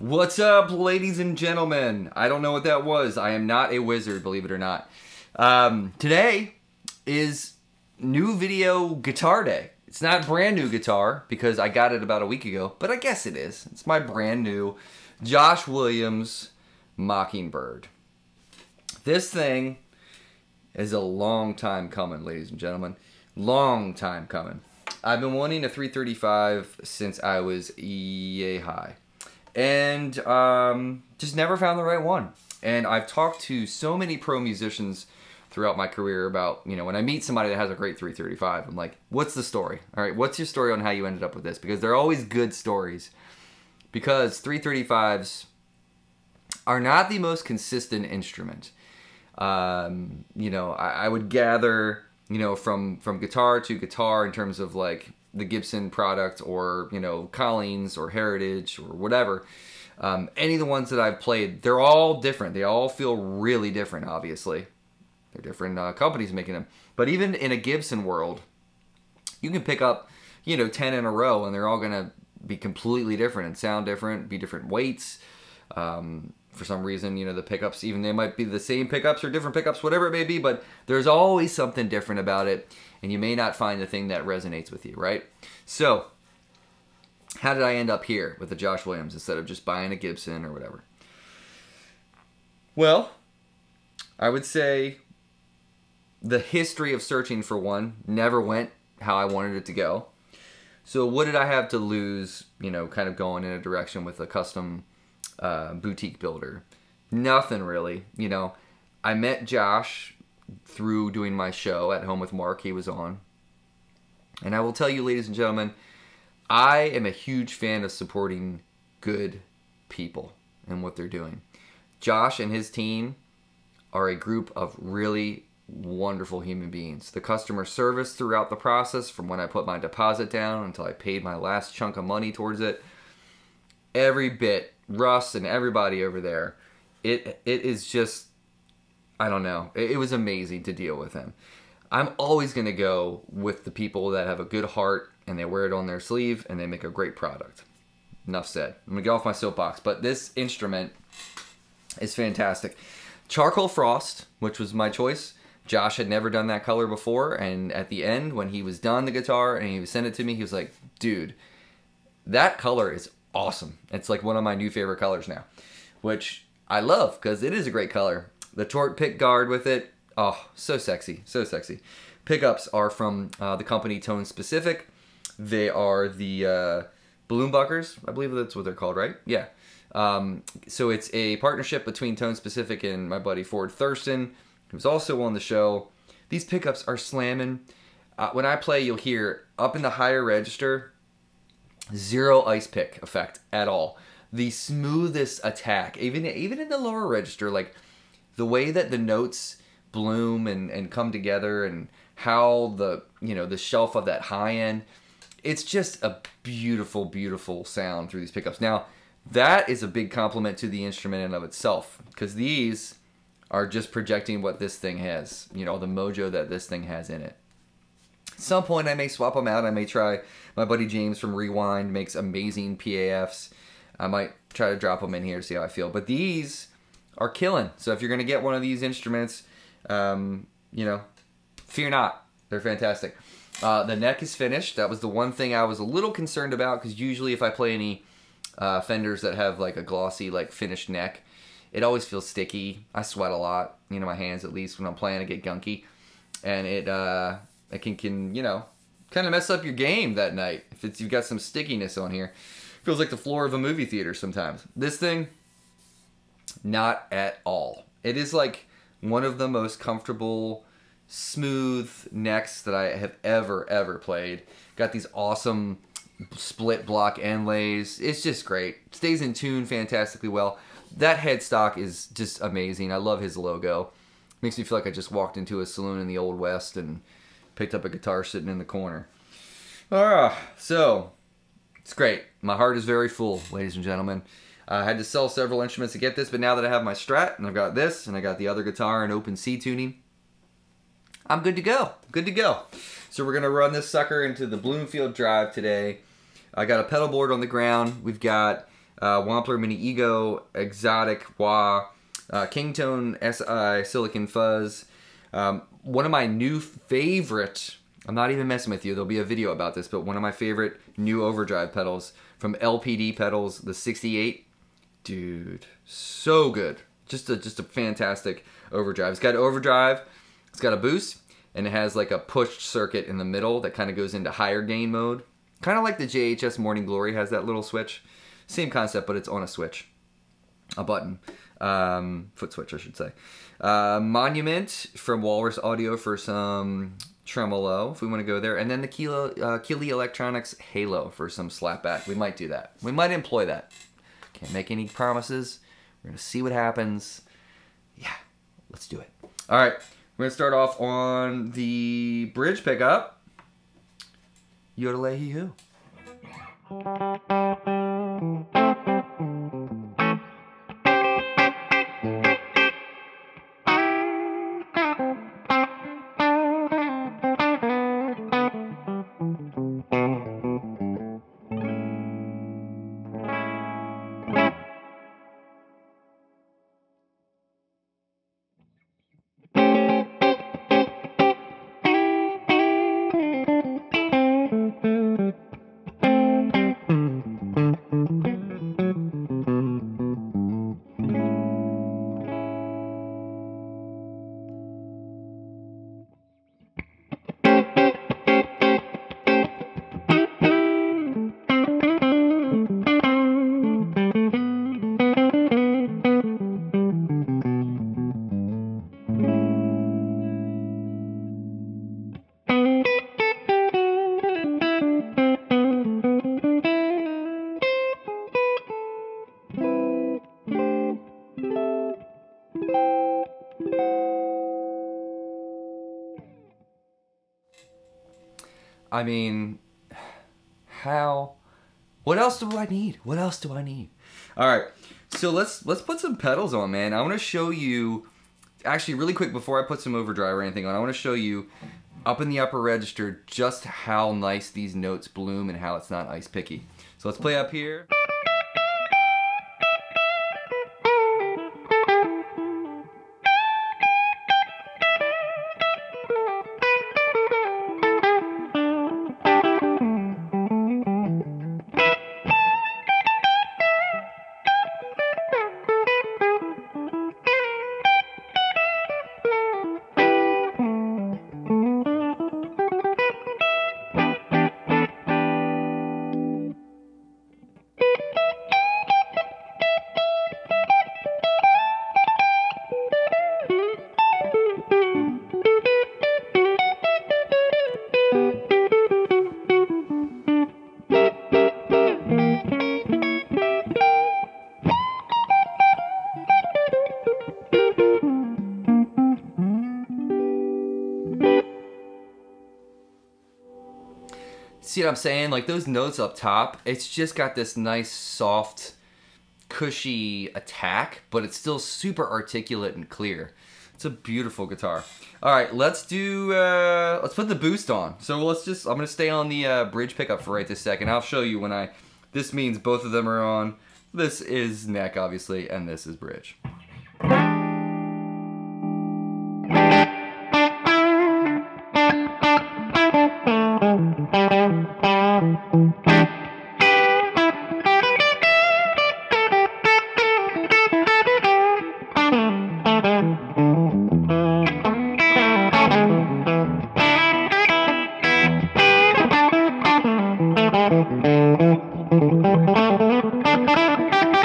What's up, ladies and gentlemen? I don't know what that was. I am not a wizard, believe it or not. Um, today is new video guitar day. It's not brand new guitar because I got it about a week ago, but I guess it is. It's my brand new Josh Williams Mockingbird. This thing is a long time coming, ladies and gentlemen. Long time coming. I've been wanting a 335 since I was yay high. And um, just never found the right one. And I've talked to so many pro musicians throughout my career about, you know, when I meet somebody that has a great 335, I'm like, what's the story? All right, what's your story on how you ended up with this? Because they're always good stories. Because 335s are not the most consistent instrument. Um, you know, I, I would gather, you know, from from guitar to guitar in terms of like the Gibson product or you know Collings or Heritage or whatever. Um, any of the ones that I've played, they're all different. They all feel really different. Obviously, they're different uh, companies making them. But even in a Gibson world, you can pick up you know ten in a row, and they're all gonna be completely different and sound different, be different weights. Um, for some reason, you know, the pickups, even they might be the same pickups or different pickups, whatever it may be, but there's always something different about it, and you may not find the thing that resonates with you, right? So, how did I end up here with the Josh Williams instead of just buying a Gibson or whatever? Well, I would say the history of searching for one never went how I wanted it to go. So, what did I have to lose, you know, kind of going in a direction with a custom uh, boutique builder. Nothing really. You know, I met Josh through doing my show at home with Mark. He was on. And I will tell you, ladies and gentlemen, I am a huge fan of supporting good people and what they're doing. Josh and his team are a group of really wonderful human beings. The customer service throughout the process, from when I put my deposit down until I paid my last chunk of money towards it, every bit Russ and everybody over there. It it is just I don't know. It, it was amazing to deal with him. I'm always going to go with the people that have a good heart and they wear it on their sleeve and they make a great product. Enough said. I'm going to get off my soapbox, but this instrument is fantastic. Charcoal Frost, which was my choice. Josh had never done that color before, and at the end, when he was done the guitar and he sent it to me, he was like, "Dude, that color is awesome. It's like one of my new favorite colors now, which I love because it is a great color. The Tort pick guard with it, oh, so sexy, so sexy. Pickups are from uh, the company Tone Specific. They are the uh, balloon buckers, I believe that's what they're called, right? Yeah. Um, so it's a partnership between Tone Specific and my buddy Ford Thurston, who's also on the show. These pickups are slamming. Uh, when I play, you'll hear up in the higher register, Zero ice pick effect at all. The smoothest attack, even even in the lower register, like the way that the notes bloom and, and come together and how the you know the shelf of that high end it's just a beautiful beautiful sound through these pickups now that is a big compliment to the instrument in of itself because these are just projecting what this thing has you know the mojo that this thing has in it some point I may swap them out. I may try. My buddy James from Rewind makes amazing PAFs. I might try to drop them in here to see how I feel. But these are killing. So if you're going to get one of these instruments, um, you know, fear not. They're fantastic. Uh, the neck is finished. That was the one thing I was a little concerned about because usually if I play any uh, fenders that have like a glossy, like finished neck, it always feels sticky. I sweat a lot. You know, my hands at least when I'm playing, I get gunky, and it uh, that can can you know kind of mess up your game that night if it's you've got some stickiness on here. Feels like the floor of a movie theater sometimes. This thing, not at all. It is like one of the most comfortable, smooth necks that I have ever ever played. Got these awesome split block lays. It's just great. Stays in tune fantastically well. That headstock is just amazing. I love his logo. Makes me feel like I just walked into a saloon in the old west and picked up a guitar sitting in the corner. Ah, so it's great. My heart is very full, ladies and gentlemen. I had to sell several instruments to get this, but now that I have my Strat and I've got this and I got the other guitar in open C tuning, I'm good to go. Good to go. So we're gonna run this sucker into the Bloomfield Drive today. I got a pedal board on the ground. We've got uh, Wampler Mini Ego, Xotic Wah, uh, Kingtone SI Silicon Fuzz. Um, one of my new favorite, I'm not even messing with you, there'll be a video about this, but one of my favorite new overdrive pedals from LPD Pedals, the 68. Dude, so good. Just a, just a fantastic overdrive. It's got overdrive, it's got a boost, and it has like a push circuit in the middle that kind of goes into higher gain mode. Kind of like the JHS Morning Glory has that little switch. Same concept, but it's on a switch, a button, um, foot switch, I should say. Uh, Monument from Walrus Audio for some tremolo, if we want to go there, and then the Kilo, uh, Keeley Electronics Halo for some slapback. We might do that. We might employ that. Can't make any promises. We're gonna see what happens. Yeah, let's do it. All right, we're gonna start off on the bridge pickup. Yodel hee hoo. I mean, how? What else do I need? What else do I need? All right, so let's let's put some pedals on, man. I want to show you, actually, really quick before I put some overdrive or anything on. I want to show you up in the upper register just how nice these notes bloom and how it's not ice picky. So let's play up here. What I'm saying? Like those notes up top, it's just got this nice soft, cushy attack, but it's still super articulate and clear. It's a beautiful guitar. All right, let's do, uh, let's put the boost on. So let's just, I'm gonna stay on the uh, bridge pickup for right this second. I'll show you when I, this means both of them are on. This is neck, obviously, and this is bridge. Thank you.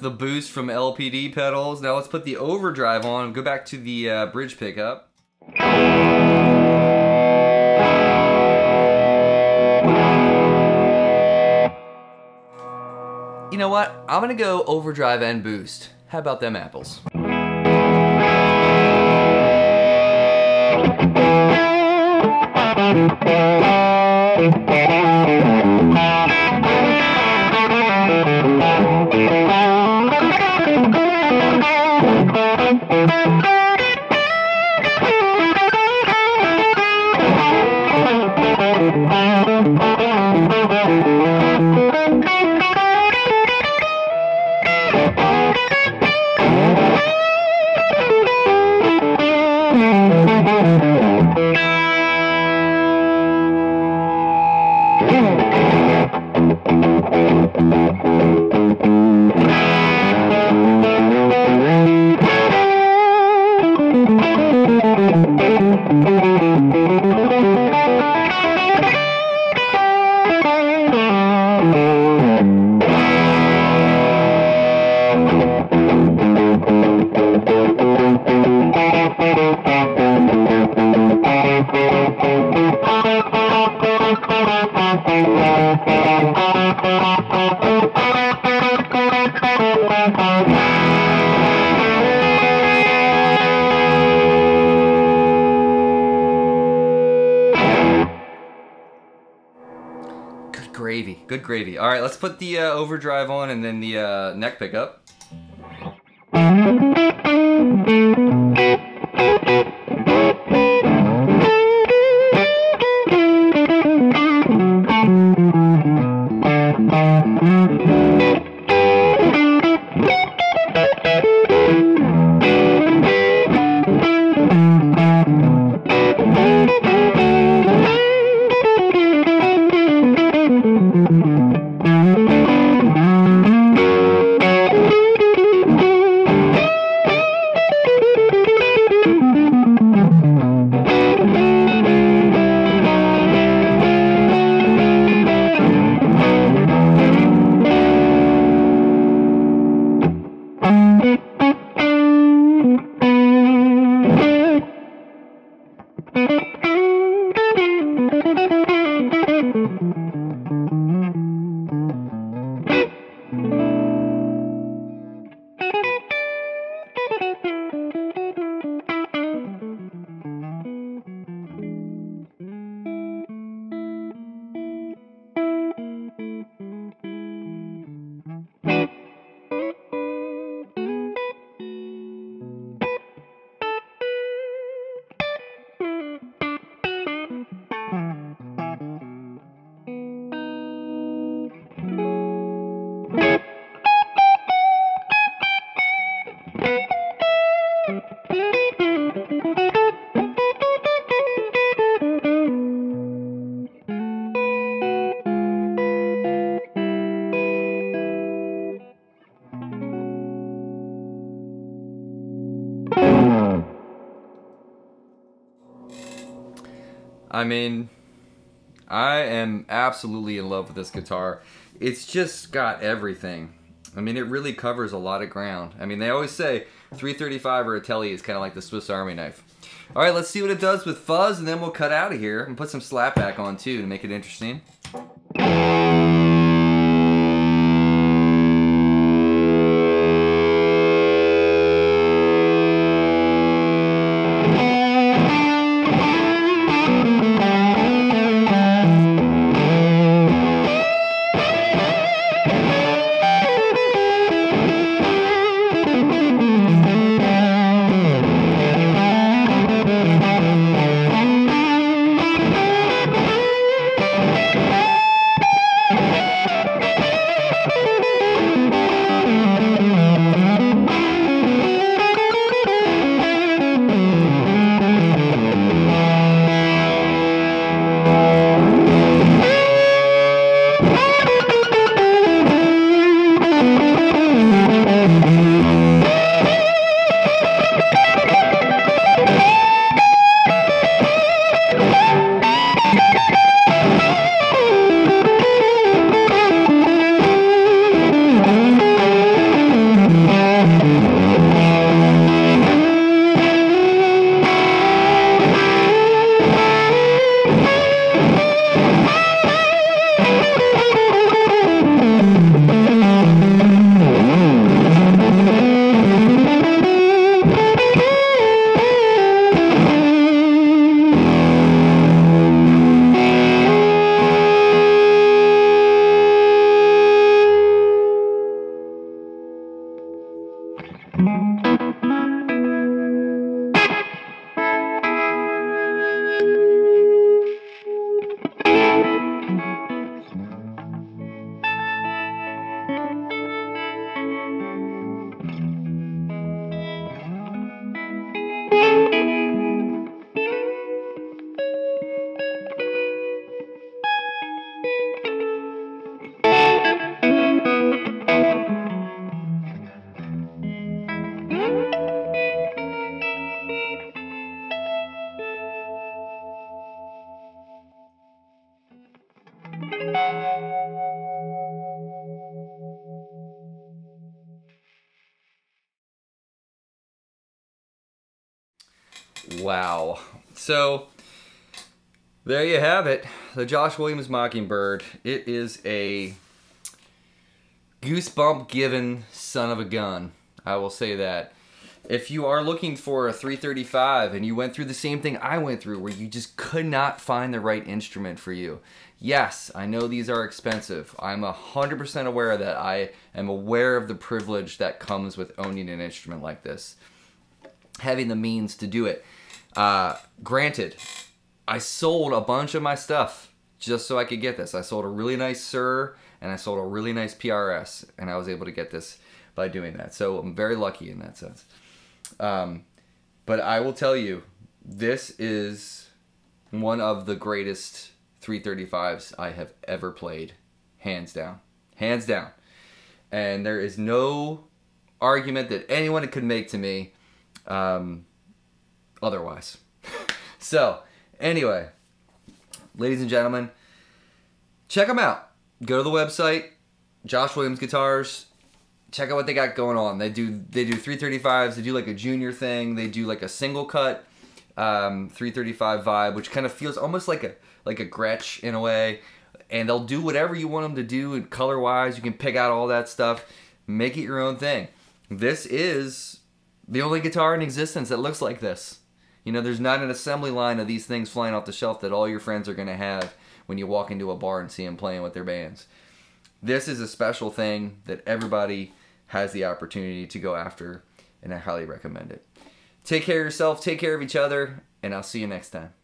The boost from LPD pedals. Now let's put the overdrive on. Go back to the uh, bridge pickup. You know what? I'm gonna go overdrive and boost. How about them apples? Good All right, let's put the uh, overdrive on and then the uh, neck pickup. I mean, I am absolutely in love with this guitar. It's just got everything. I mean, it really covers a lot of ground. I mean, they always say 335 or a Tele is kind of like the Swiss Army knife. All right, let's see what it does with fuzz, and then we'll cut out of here and put some slapback on too to make it interesting. So there you have it. The Josh Williams Mockingbird. It is a goosebump given son of a gun. I will say that. If you are looking for a 335 and you went through the same thing I went through where you just could not find the right instrument for you. Yes, I know these are expensive. I'm 100% aware of that. I am aware of the privilege that comes with owning an instrument like this. Having the means to do it. Uh, granted, I sold a bunch of my stuff just so I could get this. I sold a really nice Suhr and I sold a really nice PRS, and I was able to get this by doing that. So I'm very lucky in that sense. Um, but I will tell you, this is one of the greatest 335s I have ever played, hands down, hands down. And there is no argument that anyone could make to me um, otherwise. so, anyway, ladies and gentlemen, check them out. Go to the website, Josh Williams Guitars. Check out what they got going on. They do they do 335s. They do like a junior thing. They do like a single cut um, 335 vibe, which kind of feels almost like a like a Gretsch in a way. And they'll do whatever you want them to do, and color wise, you can pick out all that stuff, make it your own thing. This is the only guitar in existence that looks like this. You know, there's not an assembly line of these things flying off the shelf that all your friends are going to have when you walk into a bar and see them playing with their bands. This is a special thing that everybody has the opportunity to go after, and I highly recommend it. Take care of yourself, take care of each other, and I'll see you next time.